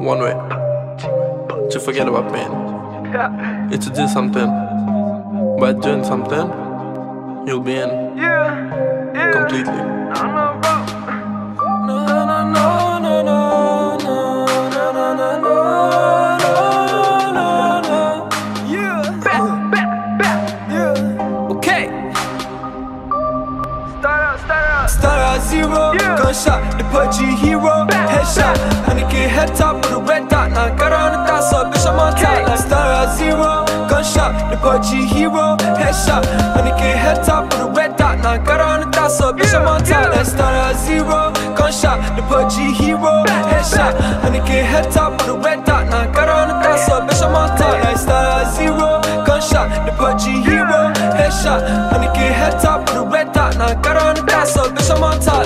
One way to forget about pain. It's to do something. By doing something, you'll be in yeah completely. Okay. Start out zero, gunshot, the PUBG hero, headshot, honey get head top with a red dot. Now got her on the dot, bitch I'm on top. Like start out zero, gunshot, the PUBG hero, headshot, get head top with a red dot. Now got her on the dot, bitch I'm on top. Like start out zero, gunshot, the PUBG hero, headshot, get head top with a red dot. Now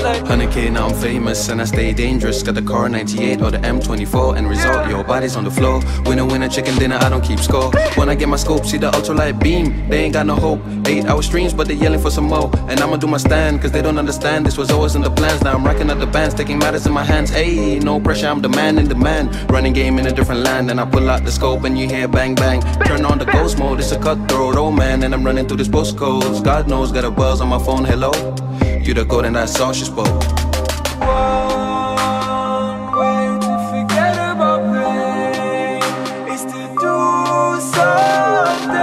100k now I'm famous and I stay dangerous. Got the Kar98 or the M24 and result your body's on the floor. Winner winner chicken dinner I don't keep score. When I get my scope see the ultralight beam. They ain't got no hope. Eight hour streams but they yelling for some more. And I'ma do my stand cause they don't understand. This was always in the plans. Now I'm racking up the bands, taking matters in my hands. Hey, no pressure, I'm the man in demand. Running game in a different land and I pull out the scope and you hear bang bang. Turn on the ghost mode, it's a cutthroat, oh man. And I'm running through this postcodes. God knows, got a buzz on my phone, hello. You the golden that's all she spoke. One way to forget about pain is to do something.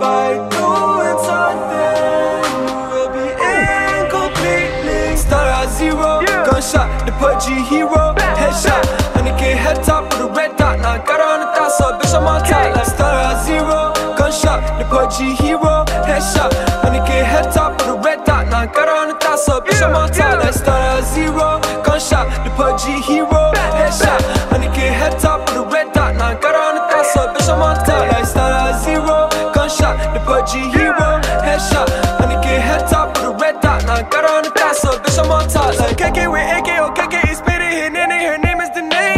By doing something, we'll be incompletely. Start at zero, gunshot, the PUBG hero, headshot, honey get head top with a red dot. Now got her on the dot, so bitch I'm on top. Like start at zero, gunshot, the PUBG hero, headshot, on so bitch I'm on top. Like start at zero, gunshot, the PUBG hero, headshot, honey get head top with a red dot. Now I got her on the dot, so bitch I'm on top. Like KK with AK or oh, KK is spitting, her name, her name is the name?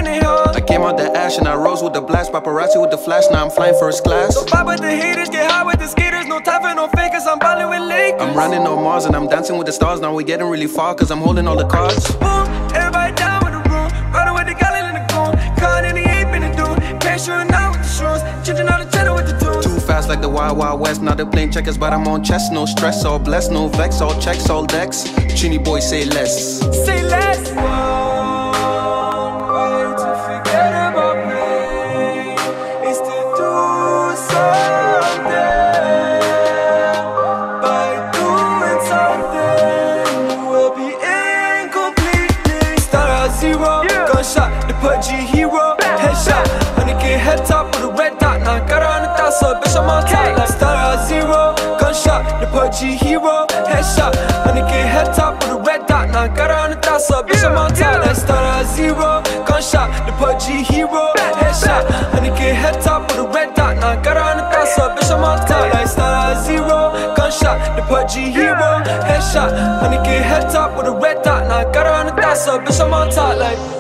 I came out the ash and I rose with the blast. Paparazzi with the flash, now I'm flying first class. So vibe with the haters, get high with the skaters. No time for no fakers, I'm balling with Lakers. I'm running on Mars and I'm dancing with the stars. Now we're getting really far cause I'm holding all the cards. Boom, everybody down Wild Wild West. Now they're playing checkers, but I'm on chess. No stress, all blessed, no vex, all checks, all decks. Chini boy say less. Say less. One way to forget about pain is to do something. By doing something, we'll be incompletely. Start at zero, gunshot, the PUBG hero, headshot. Honey get head top got her on the dot, so bitch I'm on top. Like start at zero, gunshot, the PUBG hero, headshot. Honey get head top with a red dot. Now got her on the so bitch I'm on top. Like start at zero, gunshot, the PUBG hero, headshot. Honey get head top with a red dot. Now got her on the bitch I'm on top. Like start at zero, gunshot, the PUBG hero, headshot. Honey get head top with a red dot. Now got her on the so bitch I'm on top. Like.